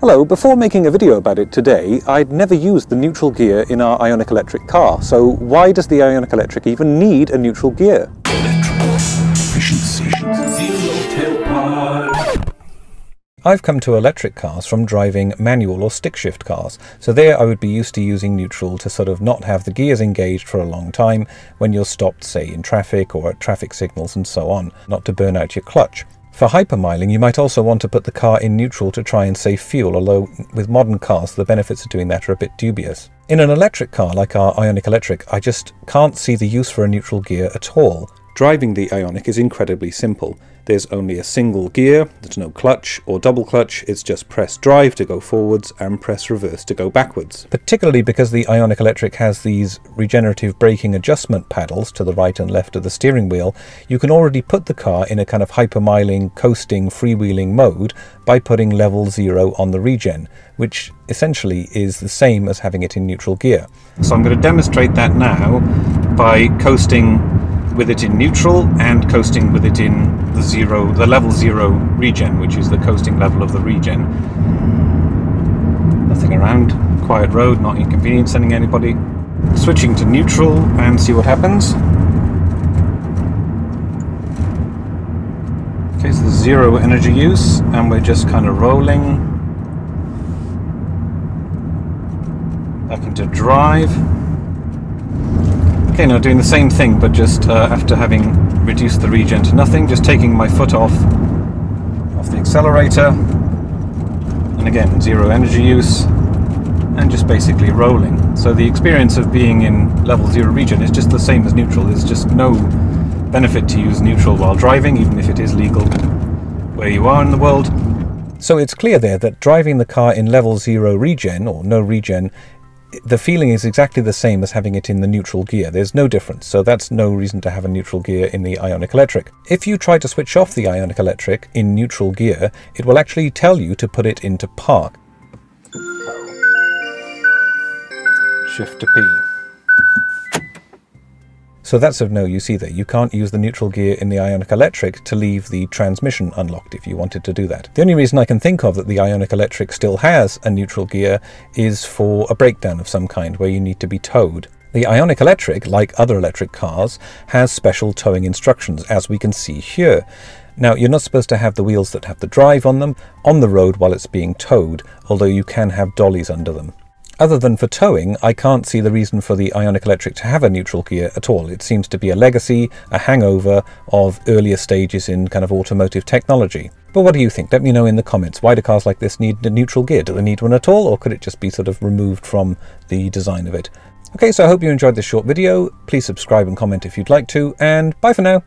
Hello, before making a video about it today, I'd never used the neutral gear in our IONIQ electric car, so why does the IONIQ electric even need a neutral gear? I've come to electric cars from driving manual or stick shift cars, so there I would be used to using neutral to sort of not have the gears engaged for a long time when you're stopped, say, in traffic or at traffic signals and so on, not to burn out your clutch. For hypermiling, you might also want to put the car in neutral to try and save fuel, although with modern cars the benefits of doing that are a bit dubious. In an electric car like our IONIQ Electric, I just can't see the use for a neutral gear at all. Driving the IONIQ is incredibly simple. There's only a single gear, there's no clutch or double clutch, it's just press drive to go forwards and press reverse to go backwards. Particularly because the IONIQ Electric has these regenerative braking adjustment paddles to the right and left of the steering wheel, you can already put the car in a kind of hypermiling, coasting, freewheeling mode by putting level zero on the regen, which essentially is the same as having it in neutral gear. So I'm going to demonstrate that now by coasting with it in neutral and coasting with it in the zero, the level zero regen, which is the coasting level of the regen. Nothing around, quiet road, not inconveniencing anybody. Switching to neutral and see what happens. Okay, so zero energy use, and we're just kind of rolling back into drive. Okay, now doing the same thing, but just uh, after having reduced the regen to nothing, just taking my foot off, off the accelerator, and again, zero energy use, and just basically rolling. So the experience of being in level zero regen is just the same as neutral. There's just no benefit to use neutral while driving, even if it is legal where you are in the world. So it's clear there that driving the car in level zero regen, or no regen, the feeling is exactly the same as having it in the neutral gear. There's no difference, so that's no reason to have a neutral gear in the IONIQ Electric. If you try to switch off the IONIQ Electric in neutral gear, it will actually tell you to put it into park. Shift to P. So that's of no use either. You can't use the neutral gear in the IONIQ Electric to leave the transmission unlocked if you wanted to do that. The only reason I can think of that the IONIQ Electric still has a neutral gear is for a breakdown of some kind where you need to be towed. The IONIQ Electric, like other electric cars, has special towing instructions, as we can see here. Now, you're not supposed to have the wheels that have the drive on them on the road while it's being towed, although you can have dollies under them. Other than for towing, I can't see the reason for the IONIQ Electric to have a neutral gear at all. It seems to be a legacy, a hangover of earlier stages in kind of automotive technology. But what do you think? Let me know in the comments. Why do cars like this need a neutral gear? Do they need one at all, or could it just be sort of removed from the design of it? Okay, so I hope you enjoyed this short video. Please subscribe and comment if you'd like to, and bye for now.